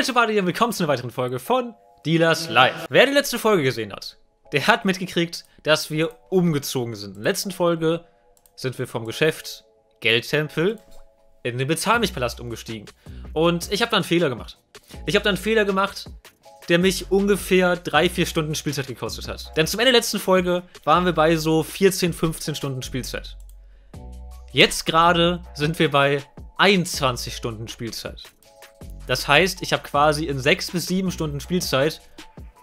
Leute Party und willkommen zu einer weiteren Folge von Dealers Live. Wer die letzte Folge gesehen hat, der hat mitgekriegt, dass wir umgezogen sind. In der letzten Folge sind wir vom Geschäft Geldtempel in den Bezahlmichpalast umgestiegen. Und ich habe da einen Fehler gemacht. Ich habe da einen Fehler gemacht, der mich ungefähr 3-4 Stunden Spielzeit gekostet hat. Denn zum Ende der letzten Folge waren wir bei so 14, 15 Stunden Spielzeit. Jetzt gerade sind wir bei 21 Stunden Spielzeit. Das heißt, ich habe quasi in 6 bis 7 Stunden Spielzeit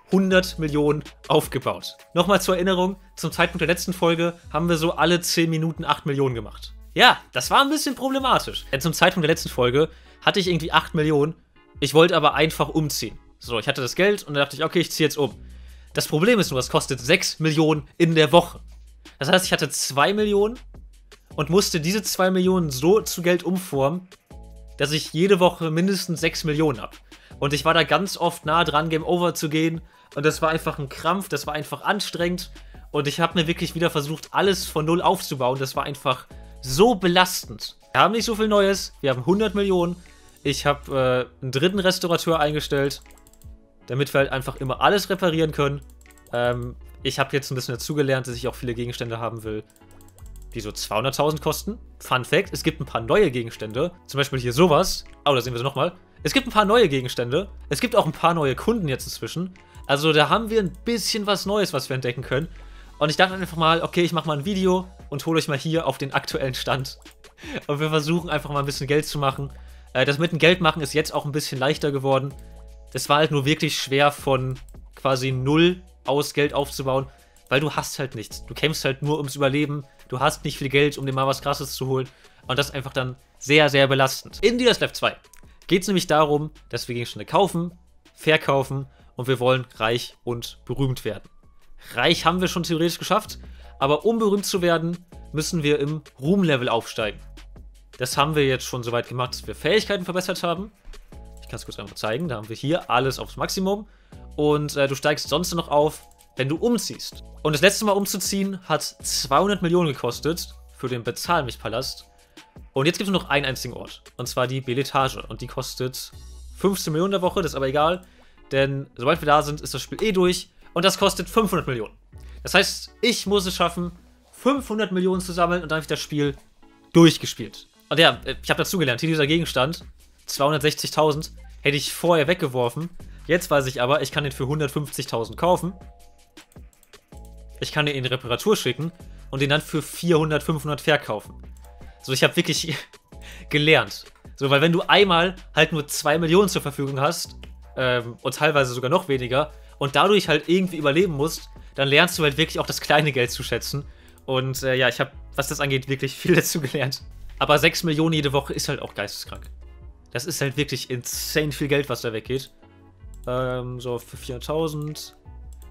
100 Millionen aufgebaut. Nochmal zur Erinnerung, zum Zeitpunkt der letzten Folge haben wir so alle 10 Minuten 8 Millionen gemacht. Ja, das war ein bisschen problematisch. Denn zum Zeitpunkt der letzten Folge hatte ich irgendwie 8 Millionen. Ich wollte aber einfach umziehen. So, ich hatte das Geld und dann dachte ich, okay, ich ziehe jetzt um. Das Problem ist nur, es kostet 6 Millionen in der Woche. Das heißt, ich hatte 2 Millionen und musste diese 2 Millionen so zu Geld umformen, dass ich jede Woche mindestens 6 Millionen habe. Und ich war da ganz oft nah dran, Game Over zu gehen. Und das war einfach ein Krampf, das war einfach anstrengend. Und ich habe mir wirklich wieder versucht, alles von Null aufzubauen. Das war einfach so belastend. Wir haben nicht so viel Neues, wir haben 100 Millionen. Ich habe äh, einen dritten Restaurateur eingestellt, damit wir halt einfach immer alles reparieren können. Ähm, ich habe jetzt ein bisschen dazugelernt, dass ich auch viele Gegenstände haben will die so 200.000 kosten. Fun Fact, es gibt ein paar neue Gegenstände. Zum Beispiel hier sowas. Oh, da sehen wir sie nochmal. Es gibt ein paar neue Gegenstände. Es gibt auch ein paar neue Kunden jetzt inzwischen. Also da haben wir ein bisschen was Neues, was wir entdecken können. Und ich dachte einfach mal, okay, ich mache mal ein Video und hole euch mal hier auf den aktuellen Stand. Und wir versuchen einfach mal ein bisschen Geld zu machen. Äh, das mit dem Geld machen ist jetzt auch ein bisschen leichter geworden. Das war halt nur wirklich schwer von quasi null aus Geld aufzubauen, weil du hast halt nichts. Du kämpfst halt nur ums Überleben du hast nicht viel Geld, um dir mal was krasses zu holen. Und das ist einfach dann sehr, sehr belastend. In Dealers Left 2 geht es nämlich darum, dass wir Gegenstände kaufen, verkaufen und wir wollen reich und berühmt werden. Reich haben wir schon theoretisch geschafft, aber um berühmt zu werden, müssen wir im Ruhmlevel aufsteigen. Das haben wir jetzt schon soweit gemacht, dass wir Fähigkeiten verbessert haben. Ich kann es kurz einmal zeigen. Da haben wir hier alles aufs Maximum. Und äh, du steigst sonst noch auf, wenn du umziehst. Und das letzte Mal umzuziehen hat 200 Millionen gekostet für den Bezahl mich Palast. Und jetzt gibt es nur noch einen einzigen Ort. Und zwar die Beletage. Und die kostet 15 Millionen der Woche, das ist aber egal. Denn sobald wir da sind, ist das Spiel eh durch. Und das kostet 500 Millionen. Das heißt, ich muss es schaffen, 500 Millionen zu sammeln und dann habe ich das Spiel durchgespielt. Und ja, ich habe dazugelernt, hier dieser Gegenstand, 260.000, hätte ich vorher weggeworfen. Jetzt weiß ich aber, ich kann den für 150.000 kaufen. Ich kann den in Reparatur schicken und den dann für 400, 500 verkaufen. So, ich habe wirklich gelernt. So, weil wenn du einmal halt nur 2 Millionen zur Verfügung hast, ähm, und teilweise sogar noch weniger, und dadurch halt irgendwie überleben musst, dann lernst du halt wirklich auch das kleine Geld zu schätzen. Und äh, ja, ich habe, was das angeht, wirklich viel dazu gelernt. Aber 6 Millionen jede Woche ist halt auch geisteskrank. Das ist halt wirklich insane viel Geld, was da weggeht. Ähm, so für 400.000.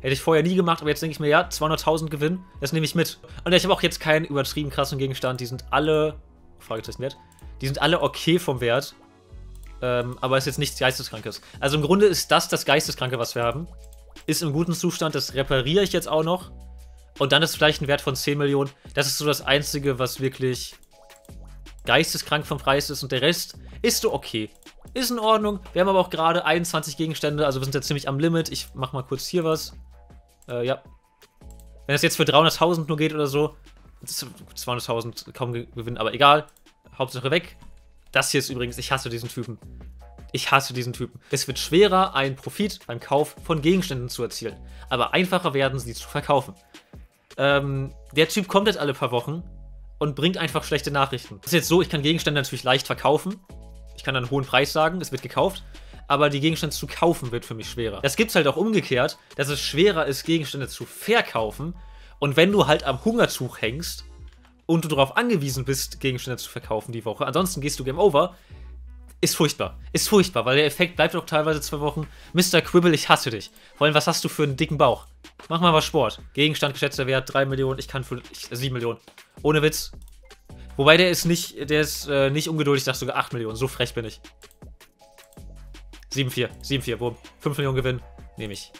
Hätte ich vorher nie gemacht, aber jetzt denke ich mir, ja, 200.000 Gewinn, das nehme ich mit. Und ich habe auch jetzt keinen übertrieben krassen Gegenstand. Die sind alle, Fragezeichen wert, die sind alle okay vom Wert. Ähm, aber ist jetzt nichts Geisteskrankes. Also im Grunde ist das das Geisteskranke, was wir haben. Ist im guten Zustand, das repariere ich jetzt auch noch. Und dann ist vielleicht ein Wert von 10 Millionen. Das ist so das Einzige, was wirklich geisteskrank vom Preis ist. Und der Rest ist so okay. Ist in Ordnung. Wir haben aber auch gerade 21 Gegenstände, also wir sind jetzt ziemlich am Limit. Ich mache mal kurz hier was. Äh, ja. Wenn es jetzt für 300.000 nur geht oder so, 200.000 kaum gewinnen, aber egal. Hauptsache weg. Das hier ist übrigens, ich hasse diesen Typen. Ich hasse diesen Typen. Es wird schwerer, einen Profit beim Kauf von Gegenständen zu erzielen. Aber einfacher werden sie zu verkaufen. Ähm, der Typ kommt jetzt alle paar Wochen und bringt einfach schlechte Nachrichten. Das ist jetzt so, ich kann Gegenstände natürlich leicht verkaufen. Ich kann einen hohen Preis sagen, es wird gekauft aber die Gegenstände zu kaufen wird für mich schwerer. Das gibt es halt auch umgekehrt, dass es schwerer ist, Gegenstände zu verkaufen. Und wenn du halt am Hungerzug hängst und du darauf angewiesen bist, Gegenstände zu verkaufen die Woche, ansonsten gehst du Game Over, ist furchtbar. Ist furchtbar, weil der Effekt bleibt auch teilweise zwei Wochen. Mr. Quibble, ich hasse dich. Vor allem, was hast du für einen dicken Bauch? Mach mal was Sport. Gegenstand geschätzter Wert 3 Millionen, ich kann für 7 Millionen. Ohne Witz. Wobei der ist nicht, der ist äh, nicht ungeduldig, ich dachte sogar 8 Millionen. So frech bin ich. 7-4, 7-4, Wurm. 5 Millionen Gewinn, nehme ich.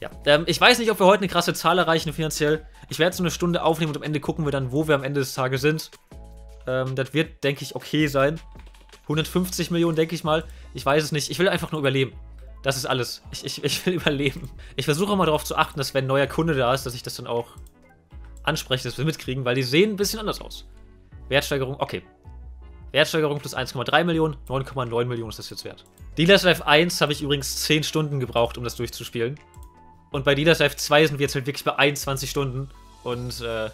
Ja, ähm, ich weiß nicht, ob wir heute eine krasse Zahl erreichen finanziell. Ich werde so eine Stunde aufnehmen und am Ende gucken wir dann, wo wir am Ende des Tages sind. Ähm, das wird, denke ich, okay sein. 150 Millionen, denke ich mal. Ich weiß es nicht. Ich will einfach nur überleben. Das ist alles. Ich, ich, ich will überleben. Ich versuche mal darauf zu achten, dass wenn ein neuer Kunde da ist, dass ich das dann auch anspreche, dass wir mitkriegen, weil die sehen ein bisschen anders aus. Wertsteigerung, okay. Wertsteigerung plus 1,3 Millionen, 9,9 Millionen ist das jetzt wert. Dealers Life 1 habe ich übrigens 10 Stunden gebraucht, um das durchzuspielen. Und bei Dealers Life 2 sind wir jetzt halt wirklich bei 21 Stunden. Und äh,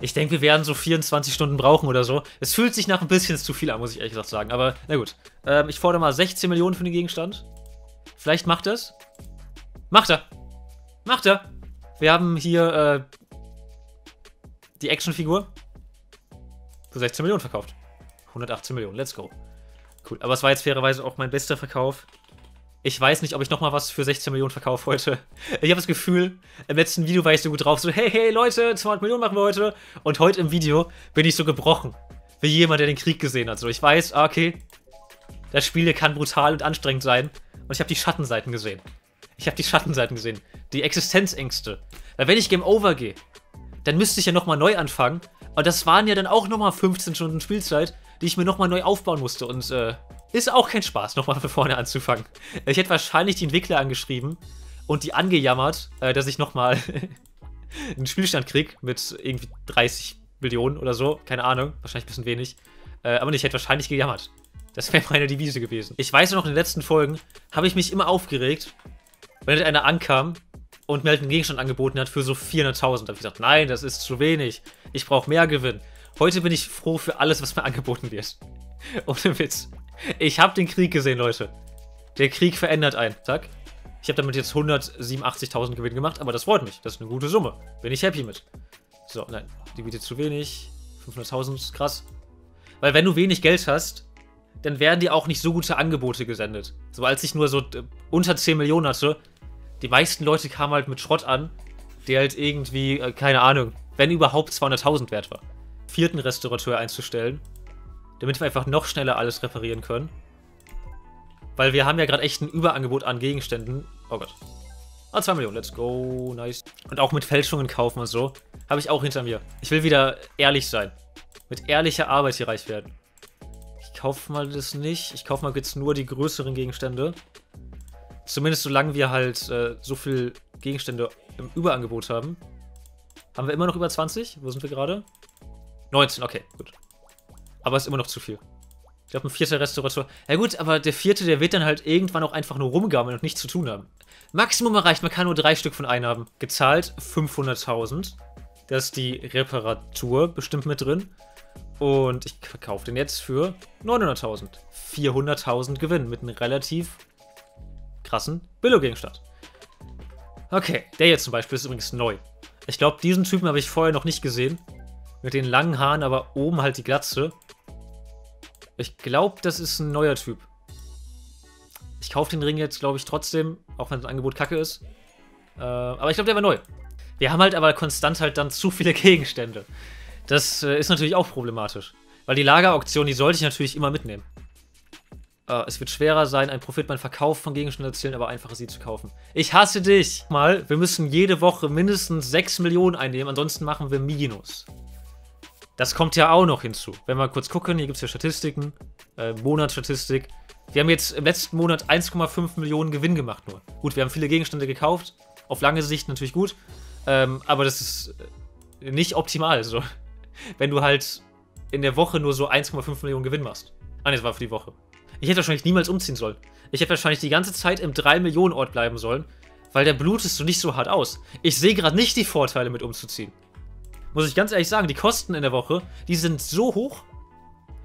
ich denke, wir werden so 24 Stunden brauchen oder so. Es fühlt sich nach ein bisschen zu viel an, muss ich ehrlich gesagt sagen. Aber na gut. Ähm, ich fordere mal 16 Millionen für den Gegenstand. Vielleicht macht er es. Macht er. Macht er. Wir haben hier äh, die Actionfigur für 16 Millionen verkauft. 118 Millionen, let's go. Cool, aber es war jetzt fairerweise auch mein bester Verkauf. Ich weiß nicht, ob ich nochmal was für 16 Millionen verkaufe heute. Ich habe das Gefühl, im letzten Video war ich so gut drauf, so hey, hey Leute, 200 Millionen machen wir heute. Und heute im Video bin ich so gebrochen. Wie jemand, der den Krieg gesehen hat. So, ich weiß, ah, okay, das Spiel kann brutal und anstrengend sein. Und ich habe die Schattenseiten gesehen. Ich habe die Schattenseiten gesehen. Die Existenzängste. Weil wenn ich Game Over gehe, dann müsste ich ja nochmal neu anfangen. Und das waren ja dann auch nochmal 15 Stunden Spielzeit, die ich mir nochmal neu aufbauen musste. Und äh, ist auch kein Spaß, nochmal von vorne anzufangen. Ich hätte wahrscheinlich die Entwickler angeschrieben und die angejammert, äh, dass ich nochmal einen Spielstand kriege mit irgendwie 30 Millionen oder so. Keine Ahnung, wahrscheinlich ein bisschen wenig. Äh, aber ich hätte wahrscheinlich gejammert. Das wäre meine Devise gewesen. Ich weiß noch, in den letzten Folgen habe ich mich immer aufgeregt, wenn halt einer ankam und mir halt einen Gegenstand angeboten hat für so 400.000. Da habe ich gesagt, nein, das ist zu wenig. Ich brauche mehr Gewinn. Heute bin ich froh für alles, was mir angeboten wird. Ohne Witz. Ich habe den Krieg gesehen, Leute. Der Krieg verändert einen. Zack. Ich habe damit jetzt 187.000 Gewinn gemacht, aber das freut mich. Das ist eine gute Summe. Bin ich happy mit. So, nein, die bietet zu wenig. 500.000 ist krass. Weil wenn du wenig Geld hast, dann werden dir auch nicht so gute Angebote gesendet. So als ich nur so äh, unter 10 Millionen hatte, die meisten Leute kamen halt mit Schrott an, der halt irgendwie, äh, keine Ahnung, wenn überhaupt 200.000 wert war. Vierten Restaurateur einzustellen, damit wir einfach noch schneller alles reparieren können. Weil wir haben ja gerade echt ein Überangebot an Gegenständen. Oh Gott. Ah, 2 Millionen, let's go, nice. Und auch mit Fälschungen kaufen und so, habe ich auch hinter mir. Ich will wieder ehrlich sein. Mit ehrlicher Arbeit hier reich werden. Ich kaufe mal das nicht. Ich kaufe mal jetzt nur die größeren Gegenstände. Zumindest solange wir halt äh, so viel Gegenstände im Überangebot haben. Haben wir immer noch über 20? Wo sind wir gerade? 19, okay, gut. Aber ist immer noch zu viel. Ich glaube, ein vierter Restaurator. Ja gut, aber der vierte, der wird dann halt irgendwann auch einfach nur rumgammeln und nichts zu tun haben. Maximum erreicht, man kann nur drei Stück von einem haben. Gezahlt 500.000. Das ist die Reparatur bestimmt mit drin. Und ich verkaufe den jetzt für 900.000. 400.000 Gewinn mit einem relativ krassen Billo-Gegenstand. Okay, der jetzt zum Beispiel ist übrigens neu. Ich glaube, diesen Typen habe ich vorher noch nicht gesehen. Mit den langen Haaren, aber oben halt die Glatze. Ich glaube, das ist ein neuer Typ. Ich kaufe den Ring jetzt, glaube ich, trotzdem, auch wenn das Angebot kacke ist. Äh, aber ich glaube, der war neu. Wir haben halt aber konstant halt dann zu viele Gegenstände. Das äh, ist natürlich auch problematisch. Weil die Lagerauktion, die sollte ich natürlich immer mitnehmen. Uh, es wird schwerer sein, ein Profit beim Verkauf von Gegenständen zu erzielen, aber einfacher sie zu kaufen. Ich hasse dich! Mal, wir müssen jede Woche mindestens 6 Millionen einnehmen, ansonsten machen wir Minus. Das kommt ja auch noch hinzu. Wenn wir kurz gucken, hier gibt es ja Statistiken, äh, Monatsstatistik. Wir haben jetzt im letzten Monat 1,5 Millionen Gewinn gemacht nur. Gut, wir haben viele Gegenstände gekauft, auf lange Sicht natürlich gut, ähm, aber das ist äh, nicht optimal. So. Wenn du halt in der Woche nur so 1,5 Millionen Gewinn machst. Ah, ne, das war für die Woche. Ich hätte wahrscheinlich niemals umziehen sollen. Ich hätte wahrscheinlich die ganze Zeit im 3-Millionen-Ort bleiben sollen, weil der blutest so nicht so hart aus. Ich sehe gerade nicht die Vorteile mit umzuziehen. Muss ich ganz ehrlich sagen, die Kosten in der Woche, die sind so hoch.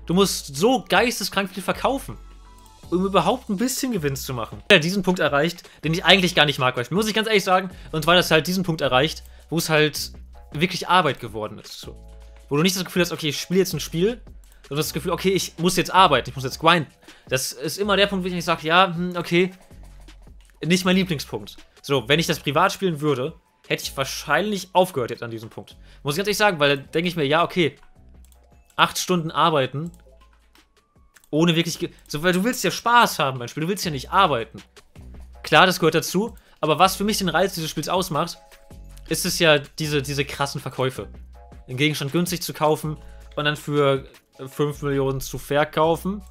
Du musst so geisteskrank viel verkaufen, um überhaupt ein bisschen Gewinn zu machen. Ja, diesen Punkt erreicht, den ich eigentlich gar nicht mag, weil muss ich ganz ehrlich sagen, und weil das halt diesen Punkt erreicht, wo es halt wirklich Arbeit geworden ist. So. Wo du nicht das Gefühl hast, okay, ich spiele jetzt ein Spiel, sondern das Gefühl, okay, ich muss jetzt arbeiten, ich muss jetzt grinden. Das ist immer der Punkt, wo ich sage, ja, hm, okay, nicht mein Lieblingspunkt. So, wenn ich das privat spielen würde, hätte ich wahrscheinlich aufgehört jetzt an diesem Punkt. Muss ich ganz ehrlich sagen, weil dann denke ich mir, ja, okay, acht Stunden arbeiten, ohne wirklich, so, weil du willst ja Spaß haben beim Spiel, du willst ja nicht arbeiten. Klar, das gehört dazu, aber was für mich den Reiz dieses Spiels ausmacht, ist es ja diese, diese krassen Verkäufe. Den Gegenstand günstig zu kaufen und dann für 5 Millionen zu verkaufen.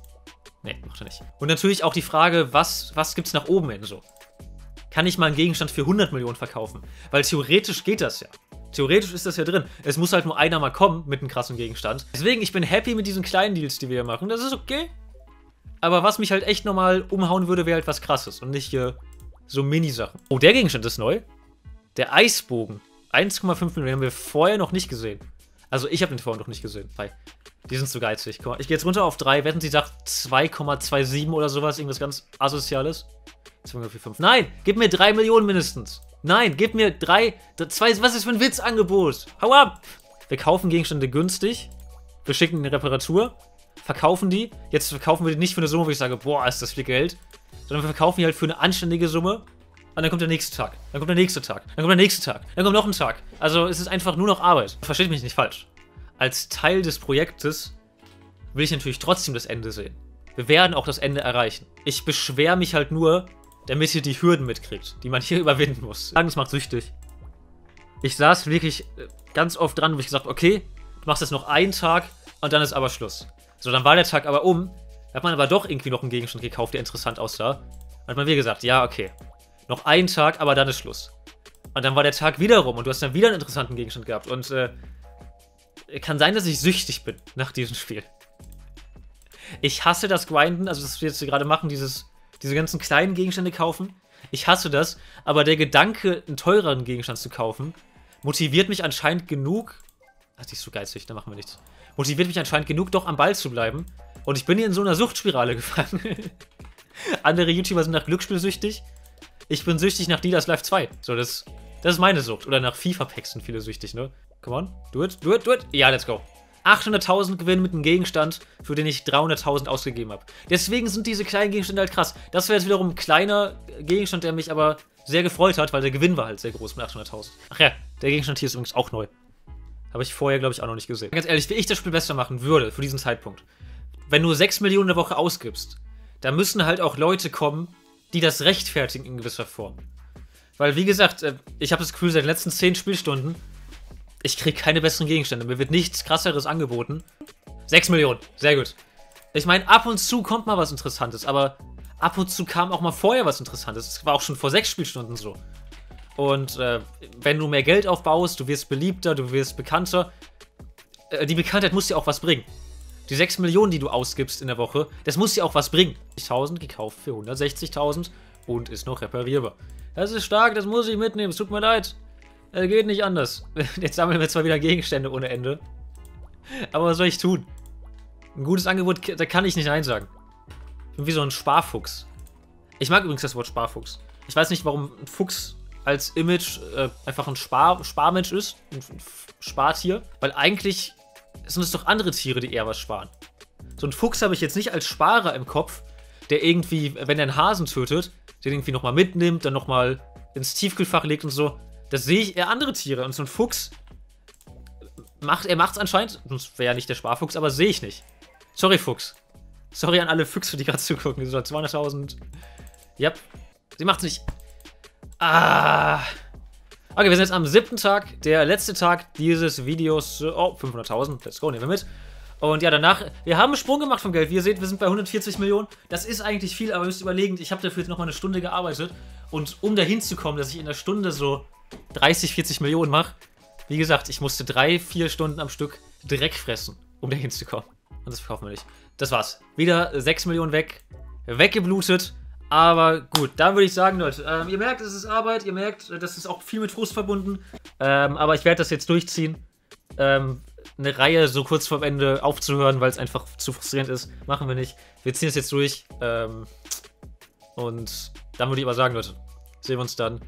Nee, macht er nicht. Und natürlich auch die Frage, was, was gibt's nach oben hin so? Kann ich mal einen Gegenstand für 100 Millionen verkaufen? Weil theoretisch geht das ja. Theoretisch ist das ja drin. Es muss halt nur einer mal kommen mit einem krassen Gegenstand. Deswegen, ich bin happy mit diesen kleinen Deals, die wir hier machen. Das ist okay. Aber was mich halt echt nochmal umhauen würde, wäre halt was krasses. Und nicht hier so Mini-Sachen. Oh, der Gegenstand ist neu. Der Eisbogen. 1,5 Millionen haben wir vorher noch nicht gesehen. Also ich habe den vorher noch nicht gesehen. Hi. Die sind zu geizig. Mal, ich gehe jetzt runter auf 3. Wetten, sie sagt 2,27 oder sowas. Irgendwas ganz Asoziales. 2,45. Nein, gib mir 3 Millionen mindestens. Nein, gib mir 3, 2, was ist für ein Witzangebot? Hau ab! Wir kaufen Gegenstände günstig. Wir schicken in die Reparatur. Verkaufen die. Jetzt verkaufen wir die nicht für eine Summe, wo ich sage, boah, ist das viel Geld. Sondern wir verkaufen die halt für eine anständige Summe. Und dann kommt der nächste Tag. Dann kommt der nächste Tag. Dann kommt der nächste Tag. Dann kommt noch ein Tag. Also es ist einfach nur noch Arbeit. Versteht mich nicht falsch. Als Teil des Projektes will ich natürlich trotzdem das Ende sehen. Wir werden auch das Ende erreichen. Ich beschwere mich halt nur, damit ihr die Hürden mitkriegt, die man hier überwinden muss. Sagen, es macht süchtig. Ich saß wirklich äh, ganz oft dran, wo ich gesagt okay, du machst jetzt noch einen Tag und dann ist aber Schluss. So, dann war der Tag aber um. Hat man aber doch irgendwie noch einen Gegenstand gekauft, der interessant aussah. Und hat man wieder gesagt, ja, okay, noch einen Tag, aber dann ist Schluss. Und dann war der Tag wieder rum und du hast dann wieder einen interessanten Gegenstand gehabt. Und äh, kann sein, dass ich süchtig bin nach diesem Spiel. Ich hasse das Grinden, also das wir jetzt gerade machen, dieses, diese ganzen kleinen Gegenstände kaufen. Ich hasse das, aber der Gedanke, einen teureren Gegenstand zu kaufen, motiviert mich anscheinend genug. Ach, die ist so geizig, da machen wir nichts. Motiviert mich anscheinend genug, doch am Ball zu bleiben. Und ich bin hier in so einer Suchtspirale gefangen. Andere YouTuber sind nach Glücksspiel süchtig. Ich bin süchtig nach Didas Life 2. So, das, das ist meine Sucht. Oder nach FIFA-Packs sind viele süchtig, ne? Come on, do it, do it, do it. Ja, let's go. 800.000 Gewinn mit einem Gegenstand, für den ich 300.000 ausgegeben habe. Deswegen sind diese kleinen Gegenstände halt krass. Das wäre jetzt wiederum ein kleiner Gegenstand, der mich aber sehr gefreut hat, weil der Gewinn war halt sehr groß mit 800.000. Ach ja, der Gegenstand hier ist übrigens auch neu. Habe ich vorher, glaube ich, auch noch nicht gesehen. Ganz ehrlich, wie ich das Spiel besser machen würde, für diesen Zeitpunkt. Wenn du 6 Millionen in der Woche ausgibst, da müssen halt auch Leute kommen, die das rechtfertigen in gewisser Form. Weil, wie gesagt, äh, ich habe das Gefühl, seit den letzten 10 Spielstunden, ich kriege keine besseren Gegenstände. Mir wird nichts krasseres angeboten. 6 Millionen, sehr gut. Ich meine, ab und zu kommt mal was Interessantes, aber ab und zu kam auch mal vorher was Interessantes. Das war auch schon vor 6 Spielstunden so. Und äh, wenn du mehr Geld aufbaust, du wirst beliebter, du wirst bekannter. Äh, die Bekanntheit muss dir auch was bringen. Die 6 Millionen, die du ausgibst in der Woche, das muss dir auch was bringen. 1000 gekauft für 160.000 und ist noch reparierbar. Das ist stark, das muss ich mitnehmen, es tut mir leid. Es geht nicht anders. Jetzt sammeln wir zwar wieder Gegenstände ohne Ende. Aber was soll ich tun? Ein gutes Angebot, da kann ich nicht Nein sagen. Ich bin wie so ein Sparfuchs. Ich mag übrigens das Wort Sparfuchs. Ich weiß nicht, warum ein Fuchs als Image äh, einfach ein Spar Sparmensch ist. Ein Spartier. Weil eigentlich sind es doch andere Tiere, die eher was sparen. So ein Fuchs habe ich jetzt nicht als Sparer im Kopf, der irgendwie, wenn er einen Hasen tötet, den irgendwie nochmal mitnimmt, dann nochmal ins Tiefkühlfach legt und so. Das sehe ich eher andere Tiere. Und so ein Fuchs macht, er macht es anscheinend, sonst wäre ja nicht der Sparfuchs, aber sehe ich nicht. Sorry, Fuchs. Sorry an alle Füchse, die gerade zugucken. So 200.000. Ja, sie macht's nicht. Ah. Okay, wir sind jetzt am siebten Tag, der letzte Tag dieses Videos. Oh, 500.000. Let's go, nehmen wir mit. Und ja, danach, wir haben einen Sprung gemacht vom Geld. Wie ihr seht, wir sind bei 140 Millionen. Das ist eigentlich viel, aber ihr müsst überlegen, ich habe dafür jetzt nochmal eine Stunde gearbeitet. Und um dahin zu kommen, dass ich in der Stunde so 30, 40 Millionen mache, wie gesagt, ich musste drei, vier Stunden am Stück Dreck fressen, um dahin zu kommen. Und das verkaufen wir nicht. Das war's. Wieder 6 Millionen weg. Weggeblutet. Aber gut, dann würde ich sagen, Leute, ähm, ihr merkt, es ist Arbeit, ihr merkt, das ist auch viel mit Frust verbunden. Ähm, aber ich werde das jetzt durchziehen. Ähm, eine Reihe so kurz vor Ende aufzuhören, weil es einfach zu frustrierend ist, machen wir nicht. Wir ziehen es jetzt durch. Ähm, und dann würde ich aber sagen, Leute, sehen wir uns dann.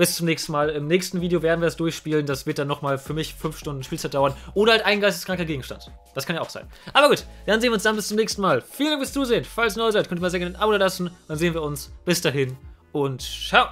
Bis zum nächsten Mal. Im nächsten Video werden wir es durchspielen. Das wird dann nochmal für mich 5 Stunden Spielzeit dauern. Oder halt ein geisteskranker Gegenstand. Das kann ja auch sein. Aber gut, dann sehen wir uns dann bis zum nächsten Mal. Vielen Dank fürs Zusehen. Falls ihr neu seid, könnt ihr mal sehr gerne ein Abo lassen. Dann sehen wir uns. Bis dahin und ciao.